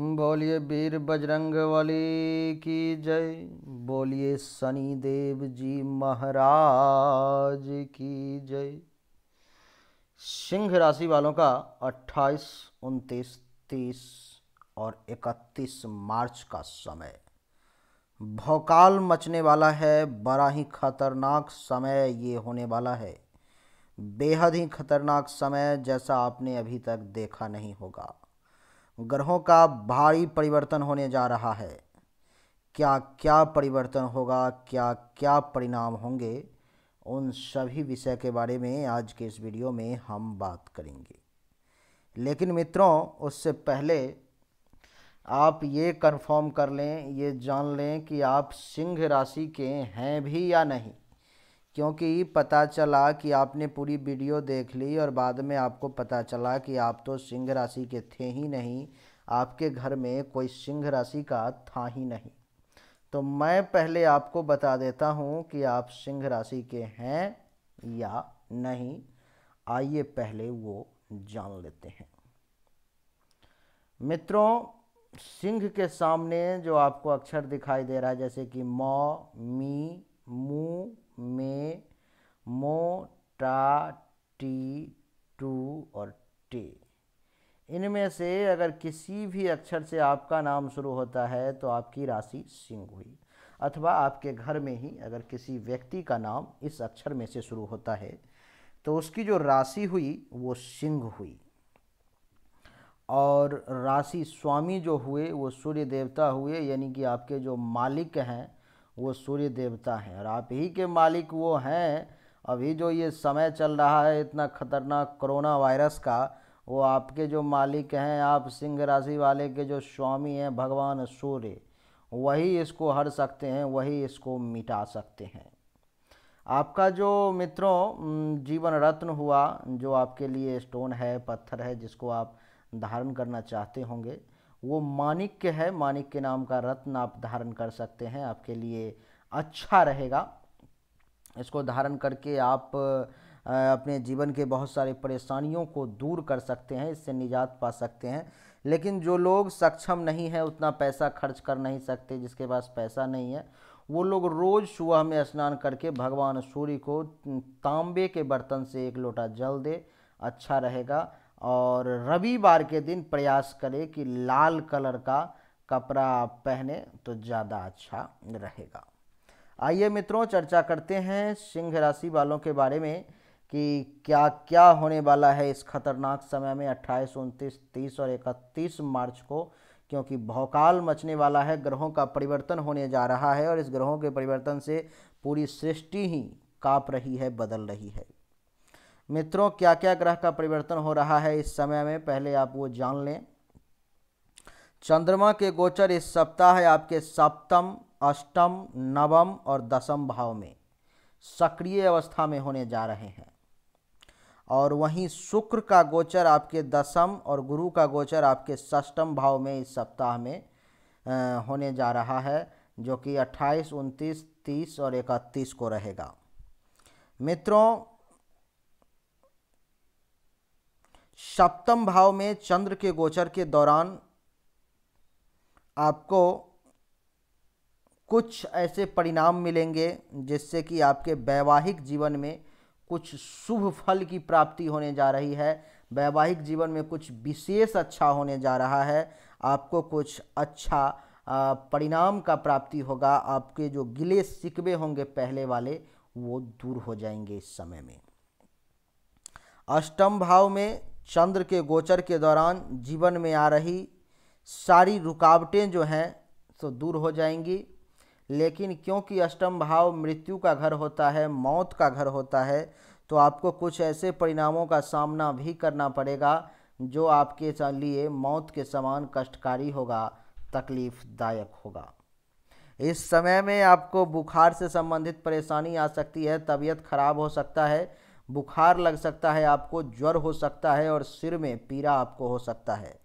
बोलिए वीर बजरंग वाली की जय। बोलिए शनि देव जी महाराज की जय। सिंह राशि वालों का 28, 29, 30 और 31 मार्च का समय। भौकाल मचने वाला है बड़ा ही खतरनाक समय ये होने वाला है। बेहद ही खतरनाक समय जैसा आपने अभी तक देखा नहीं होगा। ग्रहों का भारी परिवर्तन होने जा रहा है। क्या क्या परिवर्तन होगा, क्या क्या परिणाम होंगे, उन सभी विषय के बारे में आज के इस वीडियो में हम बात करेंगे। लेकिन मित्रों, उससे पहले आप ये कंफर्म कर लें, ये जान लें कि आप सिंह राशि के हैं भी या नहीं। क्योंकि पता चला कि आपने पूरी वीडियो देख ली और बाद में आपको पता चला कि आप तो सिंह राशि के थे ही नहीं, आपके घर में कोई सिंह राशि का था ही नहीं। तो मैं पहले आपको बता देता हूँ कि आप सिंह राशि के हैं या नहीं। आइए पहले वो जान लेते हैं। मित्रों, सिंह के सामने जो आपको अक्षर दिखाई दे रहा है, जैसे कि मौ, मी, मू में मो, टा, टी, टू और टे। इनमें से अगर किसी भी अक्षर से आपका नाम शुरू होता है तो आपकी राशि सिंह हुई। अथवा आपके घर में ही अगर किसी व्यक्ति का नाम इस अक्षर में से शुरू होता है तो उसकी जो राशि हुई, वो सिंह हुई। और राशि स्वामी जो हुए, वो सूर्य देवता हुए, यानी कि आपके जो मालिक हैं वो सूर्य देवता हैं और आप ही के मालिक वो हैं। अभी जो ये समय चल रहा है, इतना खतरनाक कोरोना वायरस का, वो आपके जो मालिक हैं, आप सिंह राशि वाले के जो स्वामी हैं, भगवान सूर्य, वही इसको हर सकते हैं, वही इसको मिटा सकते हैं। आपका जो मित्रों जीवन रत्न हुआ, जो आपके लिए स्टोन है, पत्थर है, जिसको आप धारण करना चाहते होंगे वो मानिक्य है मानिक्य नाम का रत्न आप धारण कर सकते हैं, आपके लिए अच्छा रहेगा। इसको धारण करके आप अपने जीवन के बहुत सारे परेशानियों को दूर कर सकते हैं, इससे निजात पा सकते हैं। लेकिन जो लोग सक्षम नहीं है, उतना पैसा खर्च कर नहीं सकते, जिसके पास पैसा नहीं है, वो लोग रोज़ सुबह में स्नान करके भगवान सूर्य को तांबे के बर्तन से एक लोटा जल दे अच्छा रहेगा। और रविवार के दिन प्रयास करें कि लाल कलर का कपड़ा पहने तो ज़्यादा अच्छा रहेगा। आइए मित्रों, चर्चा करते हैं सिंह राशि वालों के बारे में कि क्या क्या होने वाला है इस खतरनाक समय में अट्ठाईस, उनतीस, तीस और इकतीस मार्च को, क्योंकि भौकाल मचने वाला है, ग्रहों का परिवर्तन होने जा रहा है और इस ग्रहों के परिवर्तन से पूरी सृष्टि ही काँप रही है, बदल रही है। मित्रों क्या क्या ग्रह का परिवर्तन हो रहा है इस समय में? पहले आप वो जान लें। चंद्रमा के गोचर इस सप्ताह है आपके सप्तम अष्टम नवम और दसम भाव में। सक्रिय अवस्था में होने जा रहे हैं। और वहीं शुक्र का गोचर आपके दसम और गुरु का गोचर आपके षष्टम भाव में इस सप्ताह में होने जा रहा है जो कि 28, 29, 30 और 31 को रहेगा। मित्रों सप्तम भाव में चंद्र के गोचर के दौरान आपको कुछ ऐसे परिणाम मिलेंगे जिससे कि आपके वैवाहिक जीवन में कुछ शुभ फल की प्राप्ति होने जा रही है। वैवाहिक जीवन में कुछ विशेष अच्छा होने जा रहा है। आपको कुछ अच्छा परिणाम का प्राप्ति होगा। आपके जो गिले सिकवे होंगे पहले वाले, वो दूर हो जाएँगे इस समय में। अष्टम भाव में चंद्र के गोचर के दौरान जीवन में आ रही सारी रुकावटें जो हैं तो दूर हो जाएँगी। लेकिन क्योंकि अष्टम भाव मृत्यु का घर होता है, मौत का घर होता है तो आपको कुछ ऐसे परिणामों का सामना भी करना पड़ेगा, जो आपके लिए मौत के समान कष्टकारी होगा, तकलीफ़दायक होगा। इस समय में आपको बुखार से संबंधित परेशानी आ सकती है, तबीयत खराब हो सकता है बुखार लग सकता है आपको ज्वर हो सकता है और सिर में पीड़ा आपको हो सकता है।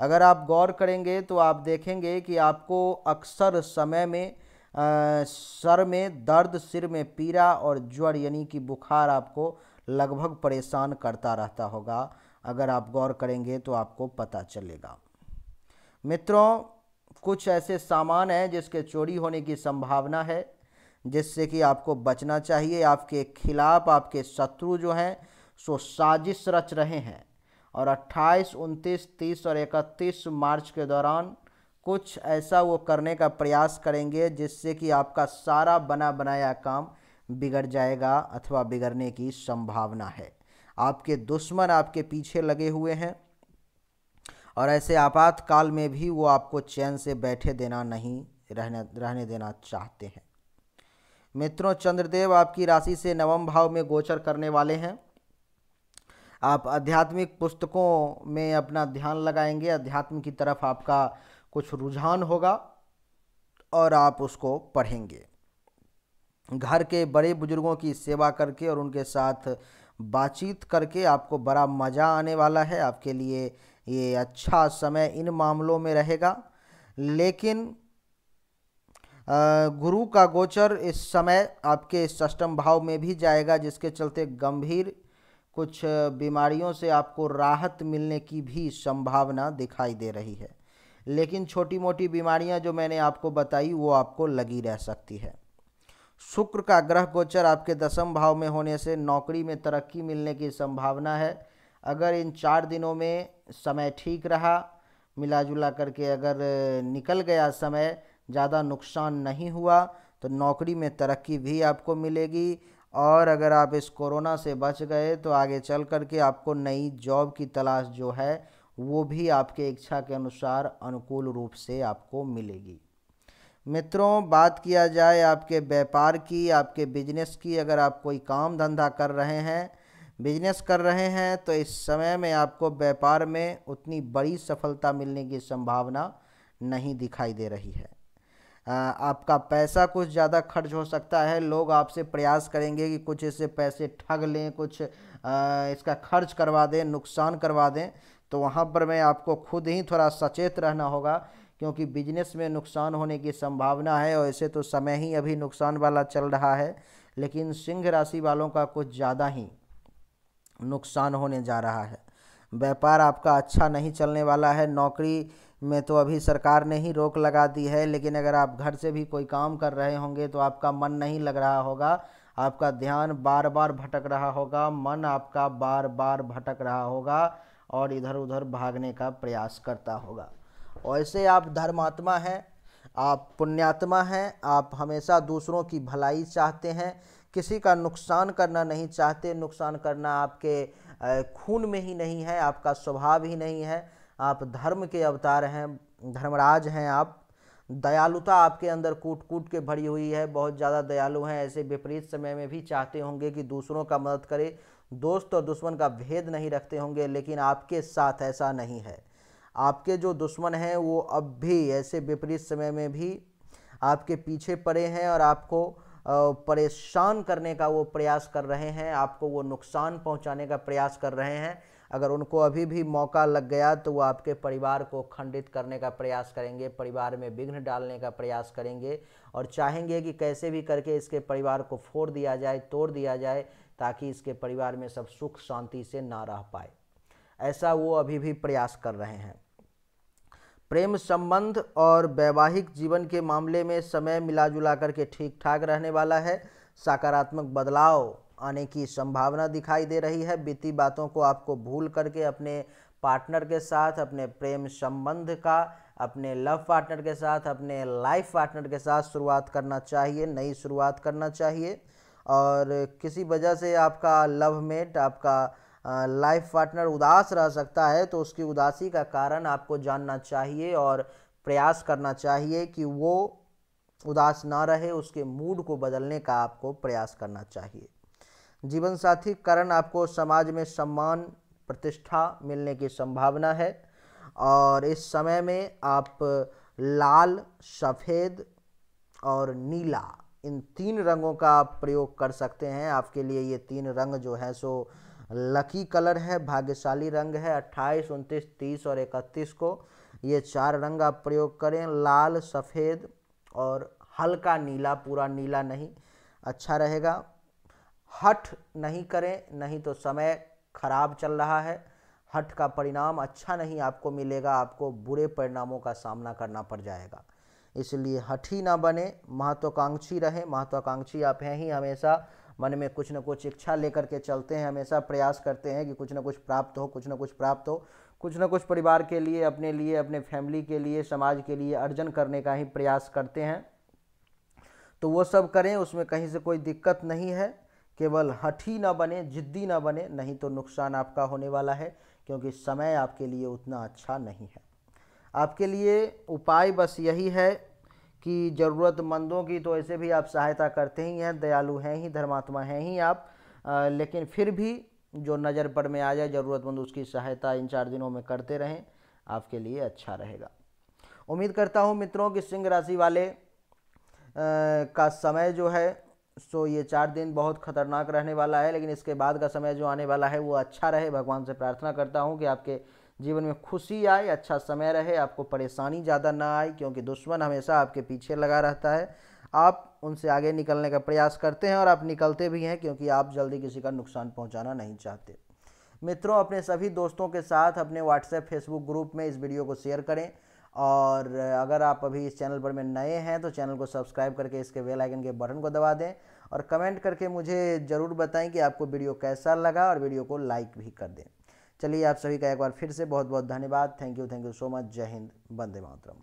अगर आप गौर करेंगे तो आप देखेंगे कि आपको अक्सर समय में आ, सर में दर्द सिर में पीड़ा और ज्वर यानी कि बुखार आपको लगभग परेशान करता रहता होगा। अगर आप गौर करेंगे तो आपको पता चलेगा। मित्रों कुछ ऐसे सामान हैं जिसके चोरी होने की संभावना है। जिससे कि आपको बचना चाहिए आपके खिलाफ आपके शत्रु जो हैं सो साजिश रच रहे हैं। और 28, 29, 30 और 31 मार्च के दौरान कुछ ऐसा वो करने का प्रयास करेंगे जिससे कि आपका सारा बना बनाया काम बिगड़ जाएगा अथवा बिगड़ने की संभावना है। आपके दुश्मन आपके पीछे लगे हुए हैं और ऐसे आपातकाल में भी वो आपको चैन से बैठे देना नहीं रहने रहने देना चाहते हैं। मित्रों, चंद्रदेव आपकी राशि से नवम भाव में गोचर करने वाले हैं। आप आध्यात्मिक पुस्तकों में अपना ध्यान लगाएँगे। अध्यात्म की तरफ़ आपका कुछ रुझान होगा और आप उसको पढ़ेंगे। घर के बड़े बुज़ुर्गों की सेवा करके और उनके साथ बातचीत करके आपको बड़ा मज़ा आने वाला है। आपके लिए ये अच्छा समय इन मामलों में रहेगा। लेकिन गुरु का गोचर इस समय आपके षष्टम भाव में भी जाएगा, जिसके चलते गंभीर कुछ बीमारियों से आपको राहत मिलने की भी संभावना दिखाई दे रही है। लेकिन छोटी मोटी बीमारियाँ जो मैंने आपको बताई, वो आपको लगी रह सकती है। शुक्र का ग्रह गोचर आपके दसम भाव में होने से नौकरी में तरक्की मिलने की संभावना है। अगर इन चार दिनों में समय ठीक रहा मिला जुला करके अगर निकल गया समय ज़्यादा नुकसान नहीं हुआ तो नौकरी में तरक्की भी आपको मिलेगी। और अगर आप इस कोरोना से बच गए तो आगे चल कर के आपको नई जॉब की तलाश जो है, वो भी आपके इच्छा के अनुसार अनुकूल रूप से आपको मिलेगी। मित्रों, बात किया जाए आपके व्यापार की, आपके बिज़नेस की, अगर आप कोई काम धंधा कर रहे हैं, बिज़नेस कर रहे हैं तो इस समय में आपको व्यापार में उतनी बड़ी सफलता मिलने की संभावना नहीं दिखाई दे रही है। आपका पैसा कुछ ज़्यादा खर्च हो सकता है। लोग आपसे प्रयास करेंगे कि कुछ इससे पैसे ठग लें, कुछ इसका खर्च करवा दें, नुकसान करवा दें। तो वहाँ पर मैं आपको खुद ही थोड़ा सचेत रहना होगा, क्योंकि बिज़नेस में नुकसान होने की संभावना है और ऐसे तो समय ही अभी नुकसान वाला चल रहा है, लेकिन सिंह राशि वालों का कुछ ज़्यादा ही नुकसान होने जा रहा है। व्यापार आपका अच्छा नहीं चलने वाला है, नौकरी में तो अभी सरकार ने ही रोक लगा दी है, लेकिन अगर आप घर से भी कोई काम कर रहे होंगे तो आपका मन नहीं लग रहा होगा। आपका ध्यान बार बार भटक रहा होगा, मन आपका बार बार भटक रहा होगा और इधर उधर भागने का प्रयास करता होगा। वैसे आप धर्मात्मा हैं, आप पुण्यात्मा हैं, आप हमेशा दूसरों की भलाई चाहते हैं, किसी का नुकसान करना नहीं चाहते। नुकसान करना आपके खून में ही नहीं है, आपका स्वभाव ही नहीं है। आप धर्म के अवतार हैं, धर्मराज हैं आप। दयालुता आपके अंदर कूट कूट के भरी हुई है, बहुत ज़्यादा दयालु हैं, ऐसे विपरीत समय में भी चाहते होंगे कि दूसरों का मदद करे। दोस्त और दुश्मन का भेद नहीं रखते होंगे, लेकिन आपके साथ ऐसा नहीं है। आपके जो दुश्मन हैं, वो अब भी ऐसे विपरीत समय में भी आपके पीछे पड़े हैं और आपको परेशान करने का वो प्रयास कर रहे हैं, आपको वो नुकसान पहुँचाने का प्रयास कर रहे हैं। अगर उनको अभी भी मौका लग गया तो वो आपके परिवार को खंडित करने का प्रयास करेंगे, परिवार में विघ्न डालने का प्रयास करेंगे और चाहेंगे कि कैसे भी करके इसके परिवार को फोड़ दिया जाए, तोड़ दिया जाए ताकि इसके परिवार में सब सुख शांति से ना रह पाए। ऐसा वो अभी भी प्रयास कर रहे हैं। प्रेम संबंध और वैवाहिक जीवन के मामले में समय मिला जुला करके ठीक ठाक रहने वाला है। सकारात्मक बदलाव आने की संभावना दिखाई दे रही है। बीती बातों को आपको भूल करके अपने पार्टनर के साथ, अपने प्रेम संबंध का, अपने लव पार्टनर के साथ, अपने लाइफ पार्टनर के साथ शुरुआत करना चाहिए, नई शुरुआत करना चाहिए। और किसी वजह से आपका लव मेट, आपका लाइफ पार्टनर उदास रह सकता है तो उसकी उदासी का कारण आपको जानना चाहिए और प्रयास करना चाहिए कि वो उदास ना रहे, उसके मूड को बदलने का आपको प्रयास करना चाहिए। जीवन साथी कारण आपको समाज में सम्मान, प्रतिष्ठा मिलने की संभावना है और इस समय में आप लाल, सफ़ेद और नीला, इन तीन रंगों का आप प्रयोग कर सकते हैं। आपके लिए ये तीन रंग जो है, सो लकी कलर है, भाग्यशाली रंग है, अट्ठाईस, उनतीस, तीस और इकतीस को ये चार रंग आप प्रयोग करें। लाल, सफ़ेद और हल्का नीला, पूरा नीला नहीं अच्छा रहेगा। हठ नहीं करें, नहीं तो समय खराब चल रहा है। हट का परिणाम अच्छा नहीं आपको मिलेगा, आपको बुरे परिणामों का सामना करना पड़ जाएगा। इसलिए हठ ही ना बने, महत्वाकांक्षी रहे। महत्वाकांक्षी आप हैं ही, हमेशा मन में कुछ न कुछ इच्छा लेकर के चलते हैं। हमेशा प्रयास करते हैं कि कुछ न कुछ प्राप्त हो, कुछ न कुछ प्राप्त हो। कुछ न कुछ परिवार के लिए, अपने लिए, अपने फैमिली के लिए, समाज के लिए अर्जन करने का ही प्रयास करते हैं। तो वो सब करें, उसमें कहीं से कोई दिक्कत नहीं है। केवल हठी ना बने जिद्दी ना बने नहीं तो नुकसान आपका होने वाला है क्योंकि समय आपके लिए उतना अच्छा नहीं है। आपके लिए उपाय बस यही है कि ज़रूरतमंदों की तो ऐसे भी आप सहायता करते ही हैं दयालु हैं ही धर्मात्मा हैं ही आप आ, लेकिन फिर भी जो नज़र पर में आ जाए ज़रूरतमंद उसकी सहायता इन चार दिनों में करते रहें आपके लिए अच्छा रहेगा। उम्मीद करता हूँ मित्रों कि सिंह राशि वाले आ, का समय जो है सो ये चार दिन बहुत खतरनाक रहने वाला है, लेकिन इसके बाद का समय जो आने वाला है, वो अच्छा रहे। भगवान से प्रार्थना करता हूँ कि आपके जीवन में खुशी आए अच्छा समय रहे, आपको परेशानी ज़्यादा ना आए, क्योंकि दुश्मन हमेशा आपके पीछे लगा रहता है। आप उनसे आगे निकलने का प्रयास करते हैं और आप निकलते भी हैं, क्योंकि आप जल्दी किसी का नुकसान पहुंचाना नहीं चाहते। मित्रों, अपने सभी दोस्तों के साथ अपने व्हाट्सएप फेसबुक ग्रुप में इस वीडियो को शेयर करें। और अगर आप अभी इस चैनल पर में नए हैं तो चैनल को सब्सक्राइब करके इसके बेल आइकन के बटन को दबा दें और कमेंट करके मुझे ज़रूर बताएँ कि आपको वीडियो कैसा लगा और वीडियो को लाइक भी कर दें। चलिए आप सभी का एक बार फिर से बहुत बहुत धन्यवाद। Thank you thank you so much. जय हिंद। वंदे मातरम।